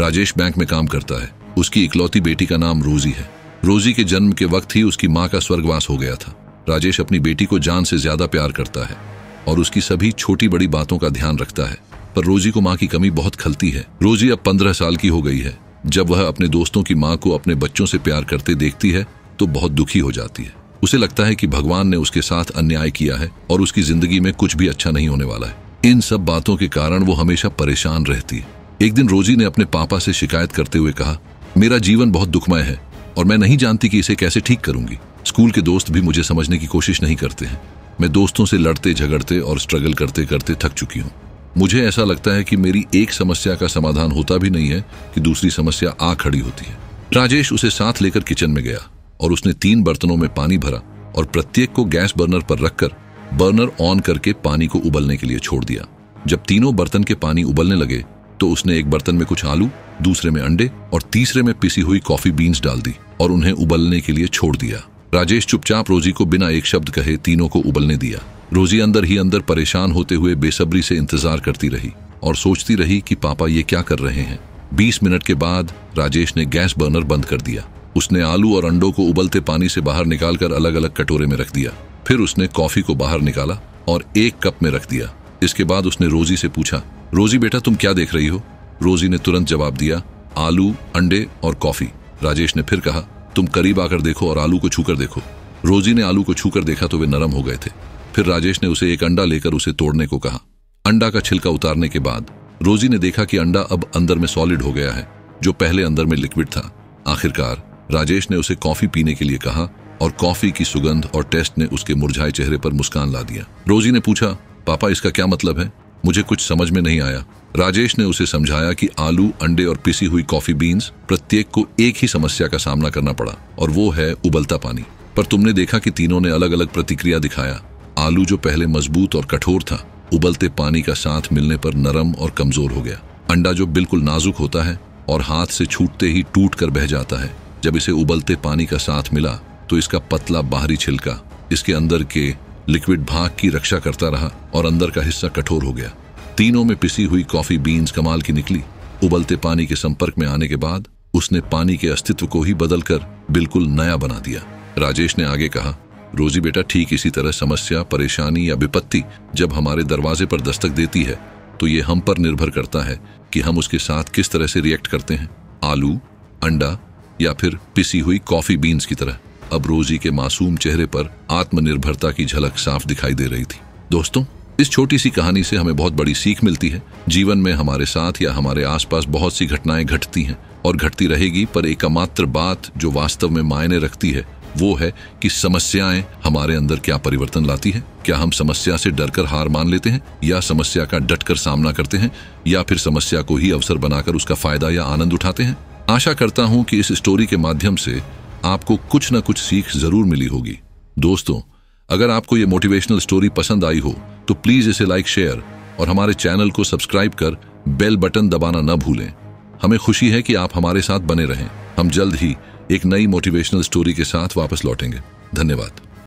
Rajesh bank में काम करता है। उसकी इकलौती बेटी का नाम रोजी है। रोजी के जन्म के वक्त ही उसकी माँ का स्वर्गवास हो गया था। राजेश अपनी बेटी को जान से ज़्यादा प्यार करता है और उसकी सभी छोटी बड़ी बातों का ध्यान रखता है। पर रोजी को माँ की कमी बहुत खलती है। रोजी अब पंद्रह साल की हो गई है। जब वह अपने दोस्तों की माँ को अपने बच्चों से प्यार करते देखती है तो बहुत दुखी हो जाती है। उसे लगता है कि भगवान ने उसके साथ अन्याय किया है और उसकी ज़िंदगी में कुछ भी अच्छा नहीं होने वाला है। इन सब बातों के कारण वो हमेशा परेशान रहती है। एक दिन रोजी ने अपने पापा से शिकायत करते हुए कहा, मेरा जीवन बहुत दुखमय है और मैं नहीं जानती कि इसे कैसे ठीक करूँगी। स्कूल के दोस्त भी मुझे समझने की कोशिश नहीं करते हैं। मैं दोस्तों से लड़ते, झगड़ते और स्ट्रगल करते करते थक चुकी हूँ। मुझे ऐसा लगता है कि मेरी एक समस्या का समाधान होता भी नहीं है कि दूसरी समस्या आ खड़ी होती है। राजेश उसे साथ लेकर किचन में गया और उसने तीन बर्तनों में पानी भरा और प्रत्येक को गैस बर्नर पर रखकर बर्नर ऑन करके पानी को उबलने के लिए छोड़ दिया। जब तीनों बर्तन के पानी उबलने लगे तो उसने एक बर्तन में कुछ आलू, दूसरे में अंडे और तीसरे में पिसी हुई कॉफ़ी बीन्स डाल दी और उन्हें उबलने के लिए छोड़ दिया। राजेश चुपचाप रोजी को बिना एक शब्द कहे तीनों को उबलने दिया। रोजी अंदर ही अंदर परेशान होते हुए बेसब्री से इंतज़ार करती रही और सोचती रही कि पापा ये क्या कर रहे हैं। बीस मिनट के बाद राजेश ने गैस बर्नर बंद कर दिया। उसने आलू और अंडों को उबलते पानी से बाहर निकालकर अलग अलग कटोरे में रख दिया। फिर उसने कॉफ़ी को बाहर निकाला और एक कप में रख दिया। इसके बाद उसने रोजी से पूछा रोजी बेटा तुम क्या देख रही हो? रोजी ने तुरंत जवाब दिया, आलू, अंडे और कॉफ़ी। राजेश ने फिर कहा, तुम करीब आकर देखो और आलू को छूकर देखो। रोजी ने आलू को छूकर देखा तो वे नरम हो गए थे। फिर राजेश ने उसे एक अंडा लेकर उसे तोड़ने को कहा। अंडा का छिलका उतारने के बाद, रोजी ने देखा कि अंडा अब अंदर में सॉलिड हो गया है, जो पहले अंदर में लिक्विड था। आखिरकार, राजेश ने उसे कॉफ़ी पीने के लिए कहा और कॉफ़ी की सुगंध और टेस्ट ने उसके मुरझाए चेहरे पर मुस्कान ला दिया। रोजी ने पूछा, पापा, इसका क्या मतलब है? मुझे कुछ समझ में नहीं आया। राजेश ने उसे समझाया कि आलू, अंडे और पिसी हुई कॉफ़ी बीन्स प्रत्येक को एक ही समस्या का सामना करना पड़ा, और वो है उबलता पानी। पर तुमने देखा कि तीनों ने अलग अलग प्रतिक्रिया दिखाया। आलू जो पहले मज़बूत और कठोर था, उबलते पानी का साथ मिलने पर नरम और कमज़ोर हो गया। अंडा जो बिल्कुल नाजुक होता है, और हाथ से छूटते ही टूट कर बह जाता है। जब इसे उबलते पानी का साथ मिला तो इसका पतला बाहरी छिलका, इसके अंदर के लिक्विड भाग की रक्षा करता रहा, और अंदर का हिस्सा कठोर हो गया। तीनों में पिसी हुई कॉफ़ी बीन्स कमाल की निकली। उबलते पानी के संपर्क में आने के बाद, उसने पानी के अस्तित्व को ही बदलकर बिल्कुल नया बना दिया। राजेश ने आगे कहा, रोजी बेटा, ठीक इसी तरह समस्या, परेशानी या विपत्ति जब हमारे दरवाजे पर दस्तक देती है तो ये हम पर निर्भर करता है कि हम उसके साथ किस तरह से रिएक्ट करते हैं। आलू, अंडा या फिर पिसी हुई कॉफ़ी बीन्स की तरह। अब रोजी के मासूम चेहरे पर आत्मनिर्भरता की झलक साफ़ दिखाई दे रही थी। दोस्तों इस छोटी सी कहानी से हमें बहुत बड़ी सीख मिलती है। जीवन में हमारे साथ या हमारे आसपास बहुत सी घटनाएँ घटती हैं और घटती रहेगी, पर एकमात्र बात जो वास्तव में मायने रखती है, वो है कि समस्याएँ हमारे अंदर क्या परिवर्तन लाती है। क्या हम समस्या से डरकर हार मान लेते हैं, या समस्या का डटकर सामना करते हैं, या फिर समस्या को ही अवसर बनाकर उसका फ़ायदा या आनंद उठाते हैं? आशा करता हूँ कि इस स्टोरी के माध्यम से आपको कुछ न कुछ सीख ज़रूर मिली होगी। दोस्तों अगर आपको ये मोटिवेशनल स्टोरी पसंद आई हो तो प्लीज़ इसे लाइक शेयर और हमारे चैनल को सब्सक्राइब कर बेल बटन दबाना न भूलें। हमें खुशी है कि आप हमारे साथ बने रहें। हम जल्द ही एक नई मोटिवेशनल स्टोरी के साथ वापस लौटेंगे। धन्यवाद।